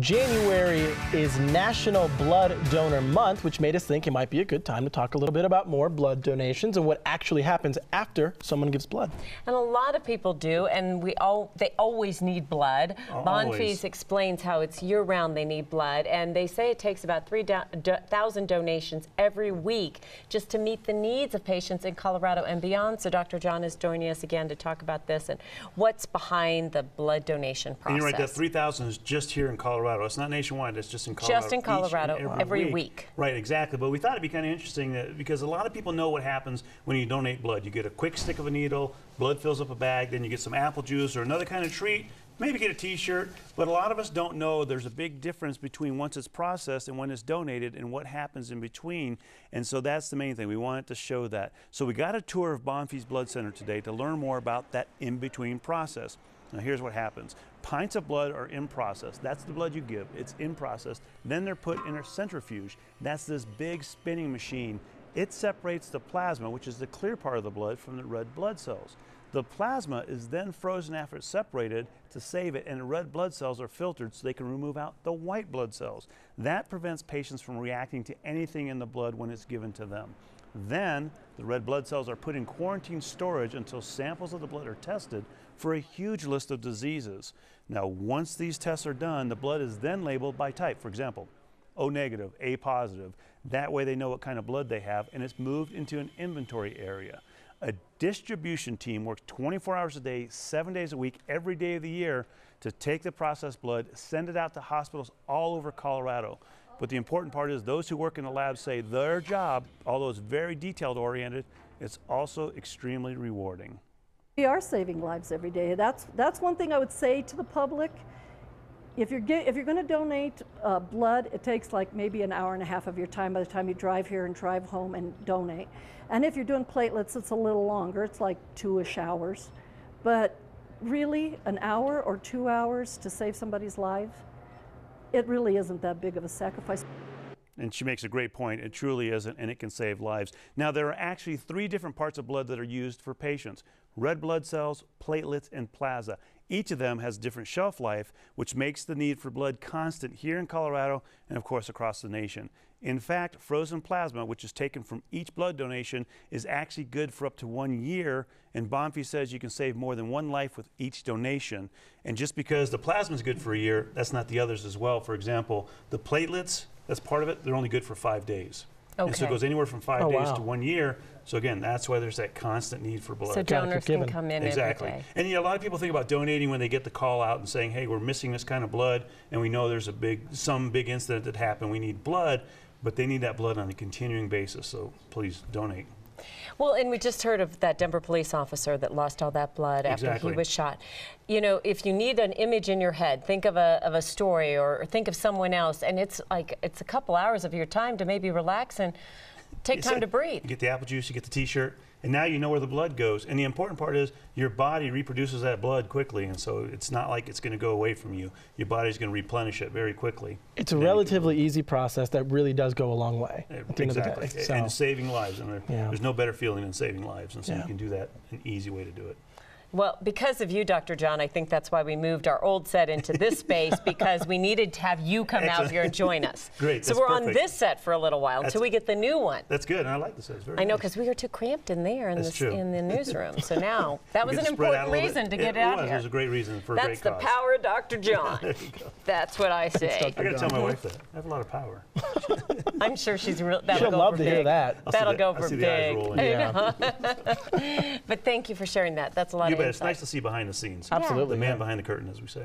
January is National Blood Donor Month, which made us think it might be a good time to talk a little bit about more blood donations and what actually happens after someone gives blood. And a lot of people do, and we all they always need blood. Always. Bonfils explains how it's year-round they need blood, and they say it takes about 3,000 donations every week just to meet the needs of patients in Colorado and beyond. So Dr. John is joining us again to talk about this and what's behind the blood donation process. And you're right, that 3,000 is just here in Colorado. It's not nationwide, it's just in Colorado. Just in Colorado, and every week. Right, exactly. But we thought it'd be kind of interesting that, because a lot of people know what happens when you donate blood. You get a quick stick of a needle, blood fills up a bag, then you get some apple juice or another kind of treat, maybe get a t-shirt, but a lot of us don't know there's a big difference between once it's processed and when it's donated and what happens in between. And so that's the main thing. We wanted to show that. So we got a tour of Bonfils Blood Center today to learn more about that in-between process. Now here's what happens. Pints of blood are in process. That's the blood you give. It's in process. Then they're put in a centrifuge. That's this big spinning machine. It separates the plasma, which is the clear part of the blood, from the red blood cells. The plasma is then frozen after it's separated to save it, and the red blood cells are filtered so they can remove out the white blood cells. That prevents patients from reacting to anything in the blood when it's given to them. Then the red blood cells are put in quarantine storage until samples of the blood are tested for a huge list of diseases. Now, once these tests are done, the blood is then labeled by type. For example, O negative, A positive. That way they know what kind of blood they have, and it's moved into an inventory area. A distribution team works 24 hours a day, seven days a week, every day of the year to take the processed blood, send it out to hospitals all over Colorado. But the important part is those who work in the lab say their job, although it's very detailed oriented, it's also extremely rewarding. We are saving lives every day. That's, that's one thing I would say to the public. If you're, get, if you're going to donate uh, blood, it takes like maybe an hour and a half of your time by the time you drive here and drive home and donate. And if you're doing platelets, it's a little longer. It's like two-ish hours. But really, an hour or two hours to save somebody's life, it really isn't that big of a sacrifice. And she makes a great point. It truly isn't, and it can save lives. Now, there are actually three different parts of blood that are used for patients red blood cells, platelets, and plasma. Each of them has different shelf life, which makes the need for blood constant here in Colorado and, of course, across the nation. In fact, frozen plasma, which is taken from each blood donation, is actually good for up to one year. And Bonfils says you can save more than one life with each donation. And just because the plasma is good for a year, that's not the others as well. For example, the platelets, that's part of it, they're only good for five days. And so it goes anywhere from five Oh, days wow. to one year. So again, that's why there's that constant need for blood. So donors can come in Exactly. every day. And you know, a lot of people think about donating when they get the call out and saying, "Hey, we're missing this kind of blood, and we know there's a big, some big incident that happened. We need blood." But they need that blood on a continuing basis. So please donate. Well, and we just heard of that Denver police officer that lost all that blood after he was shot. You know, if you need an image in your head, think of a, of a story or think of someone else, and it's like it's a couple hours of your time to maybe relax and take It's time it. to breathe. You get the apple juice, you get the T-shirt, and now you know where the blood goes. And the important part is your body reproduces that blood quickly, and so it's not like it's going to go away from you. Your body's going to replenish it very quickly. It's a And then you can- relatively easy process that really does go a long way eh, the end Exactly, day. and saving lives. And Yeah. there's no better feeling than saving lives, and so Yeah. you can do that. An easy way to do it. Well, because of you, Dr. John, I think that's why we moved our old set into this space because we needed to have you come out here and join us. Great, So we're on this set for a little while until we get the new one. That's good, and I like this. It's very I know nice. because we were too cramped in there in, That's this, true. in the newsroom. So now that was an important out bit. reason to It get out was. here. It was a great reason for a That's great the cause. power of Dr. John. There you go. That's what I say. I got to tell my wife that. I have a lot of power. I'm sure she's real. That'll she'll go love for to big. hear that. I'll That'll the- go I for see the eyes big. rolling. Yeah. But thank you for sharing that. That's a lot You of bet. It's insight. nice to see behind the scenes. Absolutely. The man behind the curtain, as we say.